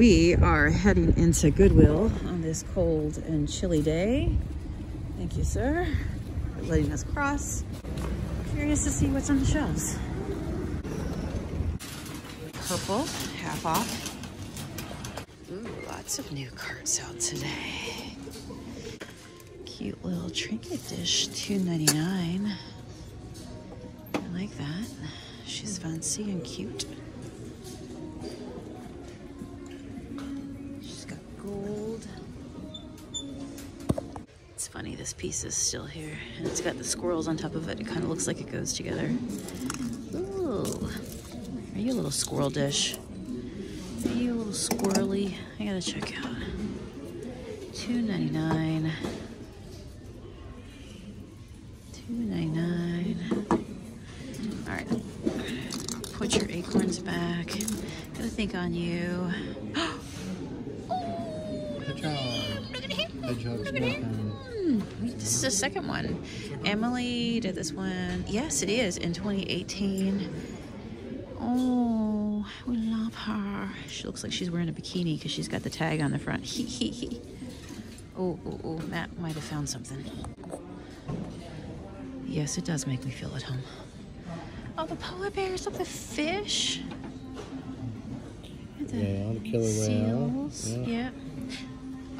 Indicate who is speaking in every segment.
Speaker 1: we are heading into Goodwill on this cold and chilly day. Thank you, sir, for letting us cross. Curious to see what's on the shelves. Purple, half off. Ooh, lots of new carts out today. Cute little trinket dish, $2.99. I like that. She's fancy and cute. Funny, this piece is still here. And it's got the squirrels on top of it. It kind of looks like it goes together. Ooh. Are you a little squirrel dish? Are you a little squirrely? I gotta check out. $2.99. $2.99. All right. Put your acorns back. Gotta think on you. At him.
Speaker 2: Hedgehog's
Speaker 1: Look. This is the second one. Emily did this one. Yes, it is in 2018. Oh, we love her. She looks like she's wearing a bikini because she's got the tag on the front. Hee hee hee. Oh, oh, oh, Matt might have found something. Yes, it does make me feel at home. Oh, the polar bears. Look, the fish. The
Speaker 2: Yeah, the killer whale.
Speaker 1: seals.
Speaker 2: Yeah.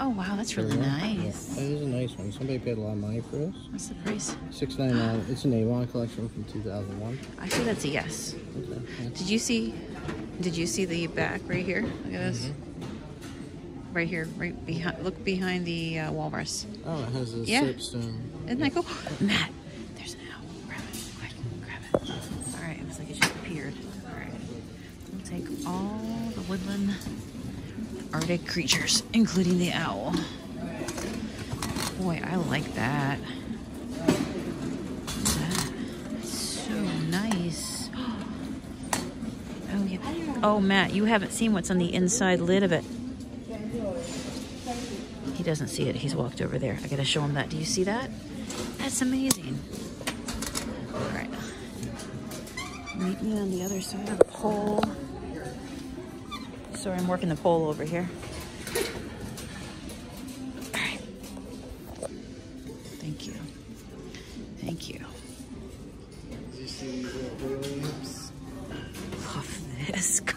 Speaker 1: Oh, wow, that's really nice.
Speaker 2: That is a nice one. Somebody paid a lot of money for this.
Speaker 1: What's the price?
Speaker 2: Six ninety nine. It's an Avon collection from two thousand one.
Speaker 1: I say that's a yes.
Speaker 2: Okay. yeah.
Speaker 1: Did you see? Did you see the back right here? Look at this.
Speaker 2: Mm-hmm.
Speaker 1: Right here, right behind. Look behind the uh, walrus.
Speaker 2: Oh, it has a
Speaker 1: Yeah.
Speaker 2: soapstone.
Speaker 1: Isn't that cool? Matt, there's an owl. Grab it, quick, grab it. All right, it looks like it just appeared. All right, we'll take all the woodland Arctic creatures, including the owl. Boy, I like that. That- That's so nice. Oh yeah. Oh Matt, you haven't seen what's on the inside lid of it. He doesn't see it. He's walked over there. I gotta show him that. Do you see that? That's amazing. Meet me on the other side of the pole. Sorry, I'm working the pole over here. All right. Thank you. Thank you.
Speaker 2: Did you see Williams?
Speaker 1: Love this guy.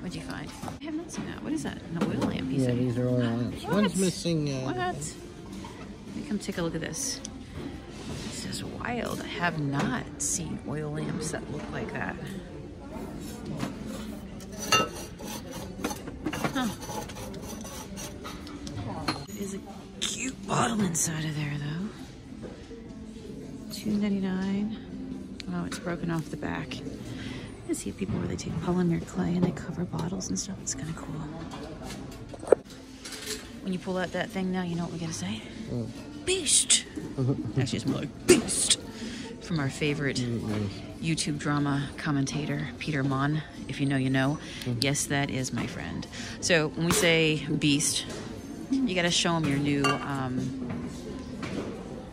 Speaker 1: What'd you find? I have not seen that. What is that? An oil lamp,
Speaker 2: Yeah, these are oil lamps. One's missing. Uh,
Speaker 1: What? Let me come take a look at this. I have not seen oil lamps that look like that. Huh. There is a cute bottle inside of there, though. Two ninety nine. Oh, it's broken off the back. I see people where they take polymer clay and they cover bottles and stuff. It's kind of cool. When you pull out that thing now, you know what we're gonna say?
Speaker 2: Oh.
Speaker 1: Beast! Actually, it's more like Beast! From our favorite. YouTube drama commentator, Peter Monn. If you know, you know. Yes, that is my friend. So when we say Beast, you gotta show him your new um,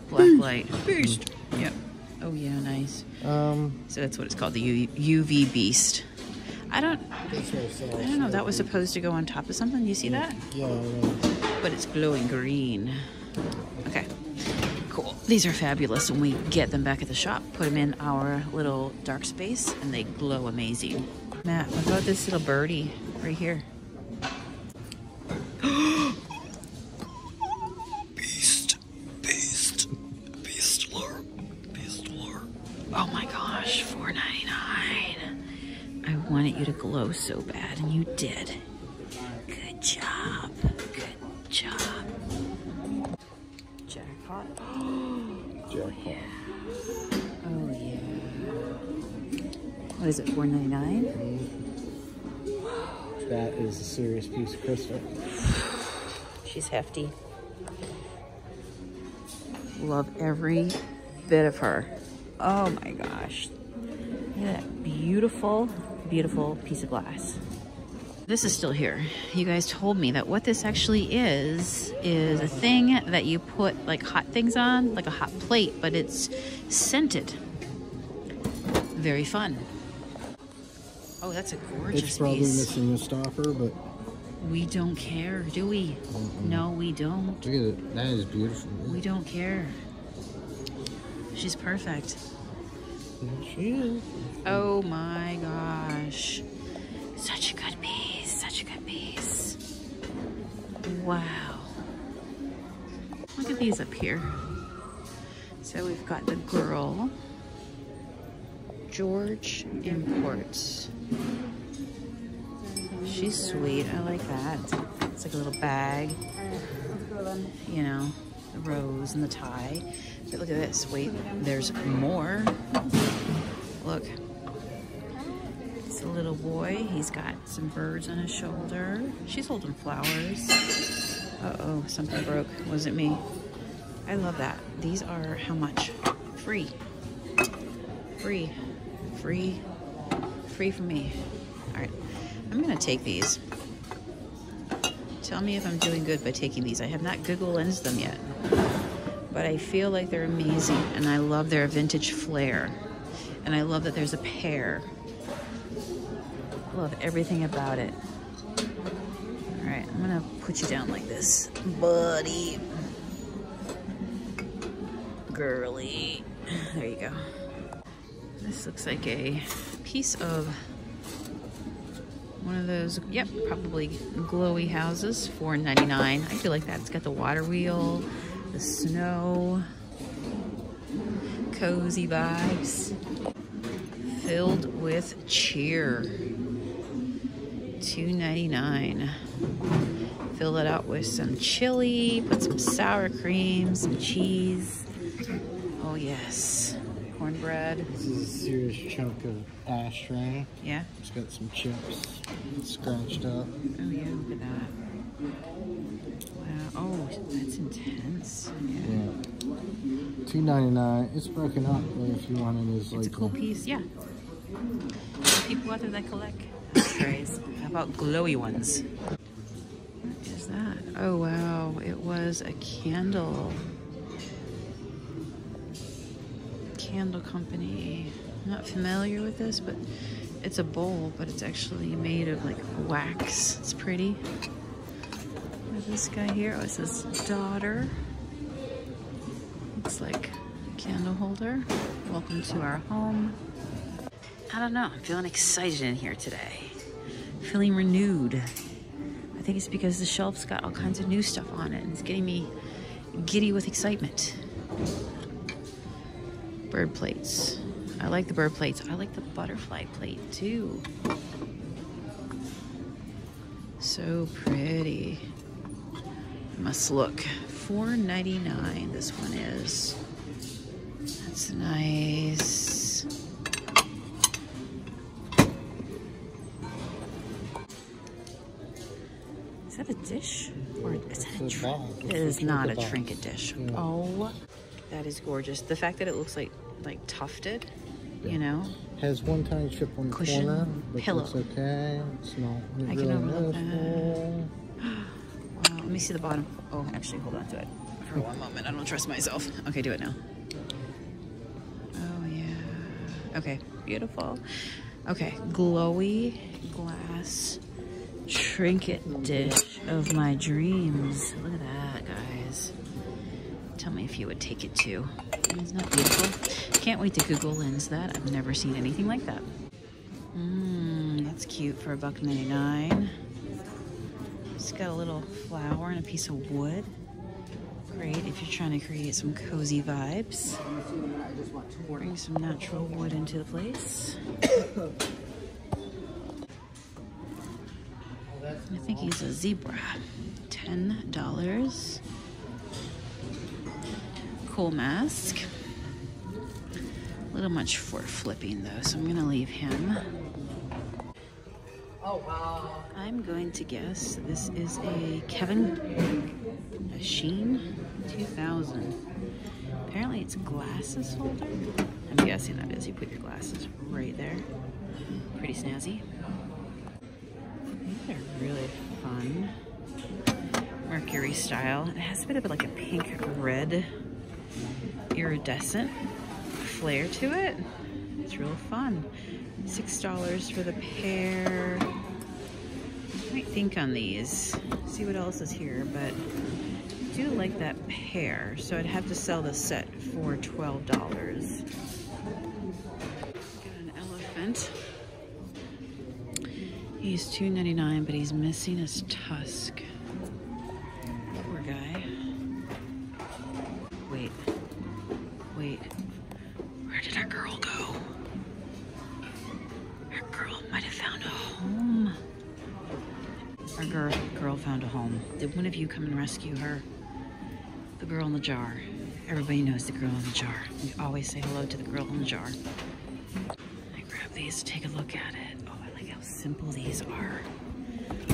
Speaker 1: black light. Beast! Yep. Oh, yeah, nice.
Speaker 2: Um,
Speaker 1: So that's what it's called, the U- UV Beast. I don't,
Speaker 2: that's what it says.
Speaker 1: I don't know. That was supposed to go on top of something. You see that?
Speaker 2: Yeah.
Speaker 1: But it's glowing green. Okay. These are fabulous. When we get them back at the shop, put them in our little dark space, and they glow amazing. Matt, what about this little birdie right here? beast, beast, beast lure, beast lure. Oh my gosh, four ninety nine. I wanted you to glow so bad, and you did. Oh, Jackpot. Oh yeah. What is it? Four ninety nine.
Speaker 2: That is a serious piece of crystal.
Speaker 1: She's hefty. Love every bit of her. Oh my gosh. Look at that beautiful, beautiful piece of glass. This is still here. You guys told me that what this actually is, is a thing that you put like hot things on, like a hot plate, but it's scented. Very fun. Oh, that's a gorgeous
Speaker 2: It's probably
Speaker 1: piece.
Speaker 2: missing the stopper, but
Speaker 1: We don't care, do we? No, we don't.
Speaker 2: look at it. That is beautiful.
Speaker 1: We don't care. She's perfect.
Speaker 2: She is.
Speaker 1: Oh my gosh. Such a good piece. Wow. Look at these up here. So we've got the girl. George Imports. She's sweet. I like that. It's like a little bag. You know, the rose and the tie. But look at this. Wait, there's more. Look. A little boy. He's got some birds on his shoulder. She's holding flowers. Uh-oh, something broke. Was it me? I love that. These are how much? Free. Free. Free. Free for me. All right. I'm going to take these. Tell me if I'm doing good by taking these. I have not Google lensed them yet. But I feel like they're amazing and I love their vintage flair. And I love that there's a pair. Love everything about it. All right, I'm gonna put you down like this, buddy. Girly. There you go. This looks like a piece of one of those, yep, probably glowy houses, $4.99. I feel like that. It's got the water wheel, the snow, cozy vibes, filled with cheer. $2.99. Fill it out with some chili, put some sour cream, some cheese. Oh yes, cornbread.
Speaker 2: This is a serious chunk of ashtray.
Speaker 1: Yeah.
Speaker 2: It's got some chips scratched up.
Speaker 1: Oh yeah, look at that. Wow. Oh, that's intense. Yeah.
Speaker 2: Yeah. Two ninety nine. It's broken up, if you want it as like
Speaker 1: It's a cool
Speaker 2: a-
Speaker 1: piece. Yeah. People out there that collect ashtrays. How about glowy ones? What is that? Oh wow, it was a candle. Candle company. I'm not familiar with this, but it's a bowl, but it's actually made of like wax. It's pretty. This guy here. Oh, it says daughter. Looks like a candle holder. Welcome to our home. I don't know. I'm feeling excited in here today. Feeling renewed. I think it's because the shelf's got all kinds of new stuff on it and it's getting me giddy with excitement. Bird plates. I like the bird plates. I like the butterfly plate too. So pretty. Must look. $4.99 this one is. That's nice. Dish? Or is that a
Speaker 2: It's a
Speaker 1: tr-
Speaker 2: bag.
Speaker 1: It
Speaker 2: It's
Speaker 1: not a
Speaker 2: trinket
Speaker 1: dish. Oh, that is gorgeous. The fact that it looks like like tufted, you know,
Speaker 2: Has one tiny chip on the
Speaker 1: Cushion,
Speaker 2: corner, but
Speaker 1: pillow.
Speaker 2: it's okay. It's not
Speaker 1: I can
Speaker 2: really
Speaker 1: overlook that. Wow, let me see the bottom. Oh, actually, hold on to it for one moment. I don't trust myself. Okay, do it now. Oh, yeah. Okay, beautiful. Okay, glowy glass trinket dish of my dreams. Look at that, guys. Tell me if you would take it too. Isn't that beautiful? Can't wait to Google Lens that. I've never seen anything like that. Mmm, that's cute for a buck ninety nine. It's got a little flower and a piece of wood. Great if you're trying to create some cozy vibes. Bring some natural wood into the place. He's a zebra. Ten dollars. Cool mask. A little much for flipping though, so I'm gonna leave him. Oh wow. I'm going to guess this is a Kevin a Sheen 2000. Apparently it's glasses holder. I'm guessing that is. You put your glasses right there. Pretty snazzy. Are really fun. Mercury style. It has a bit of like a pink red iridescent flair to it. It's real fun. Six dollars for the pair. I might think on these. See what else is here, but I do like that pair, so I'd have to sell the set for twelve dollars. Got an elephant. He's $2.99, but he's missing his tusk. Poor guy. Wait. Wait. Where did our girl go? Our girl might have found a home. Our girl, girl found a home. Did one of you come and rescue her? The girl in the jar. Everybody knows the girl in the jar. We always say hello to the girl in the jar. I grab these take a look at it. Oh, I like how simple these are.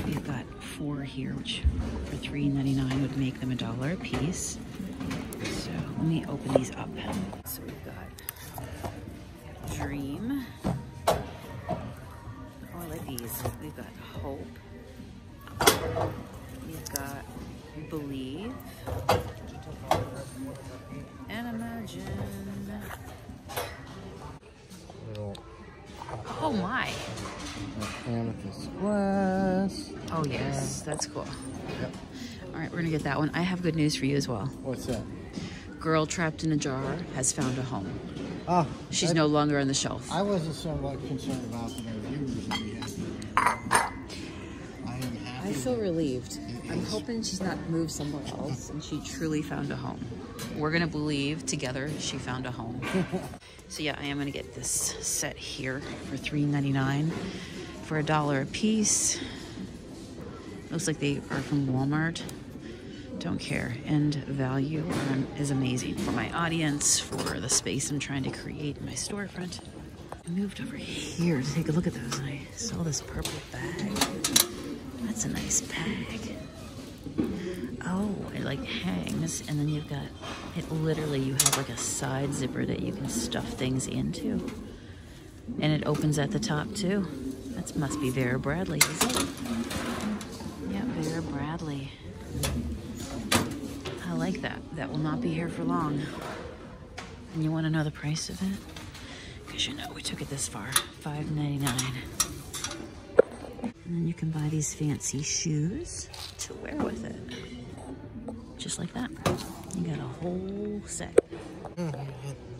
Speaker 1: We've got four here, which for $3.99 would make them a dollar a piece. So let me open these up. So we've got Dream. Oh, I like these. We've got Hope. We've got Believe. And Imagine.
Speaker 2: Amethyst glass.
Speaker 1: Oh yes, that's cool.
Speaker 2: Yep.
Speaker 1: All right, we're gonna get that one. I have good news for you as well.
Speaker 2: What's that?
Speaker 1: Girl trapped in a jar has found a home.
Speaker 2: Ah,
Speaker 1: She's
Speaker 2: I,
Speaker 1: no longer on the shelf.
Speaker 2: I wasn't so much concerned about the reviews that we had. I am happy.
Speaker 1: I feel relieved. I'm hoping she's not moved somewhere else and she truly found a home. We're gonna believe together she found a home. so yeah, I am gonna get this set here for $3.99 for a dollar a piece. Looks like they are from Walmart. Don't care. And value is amazing for my audience, for the space I'm trying to create in my storefront. I moved over here to take a look at those I saw this purple bag. That's a nice bag. Oh, it like hangs, and then you've got it. Literally, you have like a side zipper that you can stuff things into, and it opens at the top too. That must be Vera Bradley, is it? Yeah, Vera Bradley. I like that. That will not be here for long. And you want to know the price of it? Because you know we took it this far. $5.99. And then you can buy these fancy shoes to wear with it. Just like that. You got a whole set.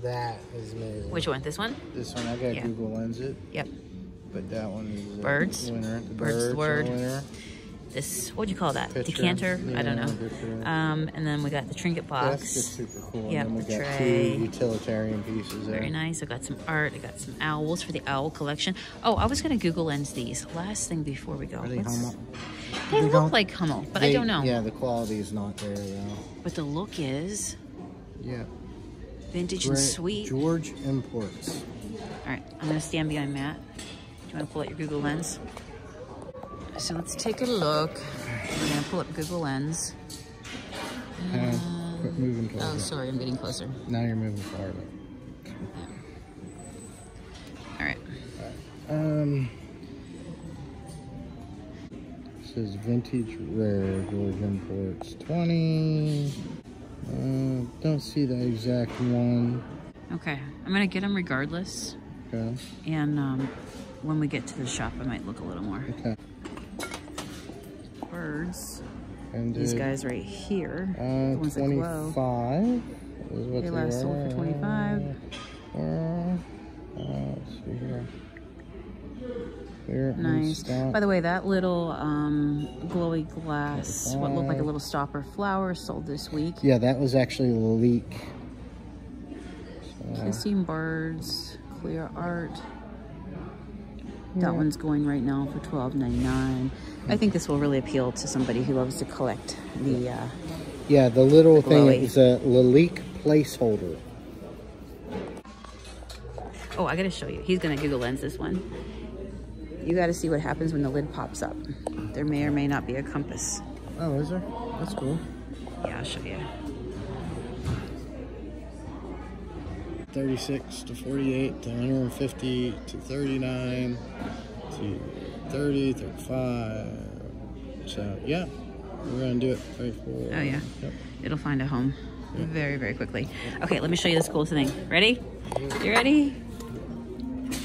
Speaker 2: That is amazing.
Speaker 1: Which one? This one?
Speaker 2: This one, I got
Speaker 1: Yeah.
Speaker 2: Google Lens it,
Speaker 1: Yep.
Speaker 2: But that one is
Speaker 1: Birds.
Speaker 2: winner.
Speaker 1: Birds the
Speaker 2: birds,
Speaker 1: word.
Speaker 2: winner.
Speaker 1: This, what do you call that?
Speaker 2: Picture.
Speaker 1: Decanter? I don't know. Um, and then we got the trinket box.
Speaker 2: That's just super cool. Then we got
Speaker 1: tray.
Speaker 2: two utilitarian pieces there.
Speaker 1: Very nice. I got some art. I got some owls for the owl collection. Oh, I was going to Google Lens these. Last thing before we go.
Speaker 2: Are they Hummel?
Speaker 1: They
Speaker 2: They
Speaker 1: look like Hummel, but I don't know.
Speaker 2: Yeah, the quality is not there though.
Speaker 1: But the look is
Speaker 2: Yeah.
Speaker 1: vintage and sweet.
Speaker 2: George Imports.
Speaker 1: All right, I'm gonna stand behind Matt. Do you want to pull out your Google Lens? So let's take a look. We're gonna pull up Google Lens.
Speaker 2: Uh, moving towards
Speaker 1: Oh, sorry, I'm getting closer.
Speaker 2: Now you're moving farther. Yeah.
Speaker 1: All right.
Speaker 2: Um, it says vintage rare George Imports 20. Uh, don't see the exact one.
Speaker 1: Okay, I'm gonna get them regardless.
Speaker 2: Okay.
Speaker 1: And um, when we get to the shop, I might look a little more.
Speaker 2: Okay.
Speaker 1: Birds.
Speaker 2: And
Speaker 1: These guys right here. the
Speaker 2: Uh,
Speaker 1: ones that glow.
Speaker 2: 25 is what
Speaker 1: They
Speaker 2: they
Speaker 1: last sold for 25.
Speaker 2: Uh, uh, see here. Here
Speaker 1: Nice. By the way, that little um, glowy glass, what looked like a little stopper flower, sold this week.
Speaker 2: Yeah, that was actually Lalique. So,
Speaker 1: Kissing birds, clear art. That one's going right now for $12.99. I think this will really appeal to somebody who loves to collect the. Uh,
Speaker 2: yeah, the little
Speaker 1: The
Speaker 2: thing is a Lalique placeholder.
Speaker 1: oh, I gotta show you. He's gonna Google Lens this one. You gotta see what happens when the lid pops up. There may or may not be a compass.
Speaker 2: Oh, is there? That's cool.
Speaker 1: Yeah, I'll show you.
Speaker 2: 36 to 48 to 150 to 39 to 30, 35. So, yeah, we're going to do it. 34.
Speaker 1: Oh, yeah.
Speaker 2: Yep.
Speaker 1: It'll find a home very, very quickly. Okay, let me show you this cool thing. Ready? You ready?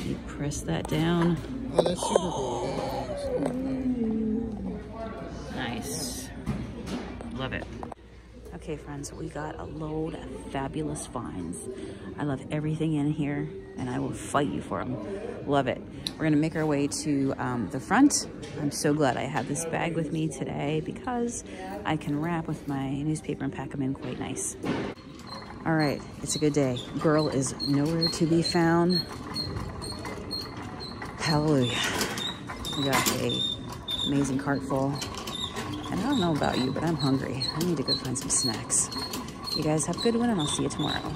Speaker 1: You press that down.
Speaker 2: Oh, that's super cool.
Speaker 1: Nice. Love it. Okay, friends, we got a load of fabulous finds. I love everything in here, and I will fight you for them. Love it. We're gonna make our way to um, the front. I'm so glad I have this bag with me today because I can wrap with my newspaper and pack them in quite nice. All right, it's a good day. Girl is nowhere to be found. Hallelujah. We got a amazing cart full. And I don't know about you, but I'm hungry. I need to go find some snacks. You guys have a good one, and I'll see you tomorrow.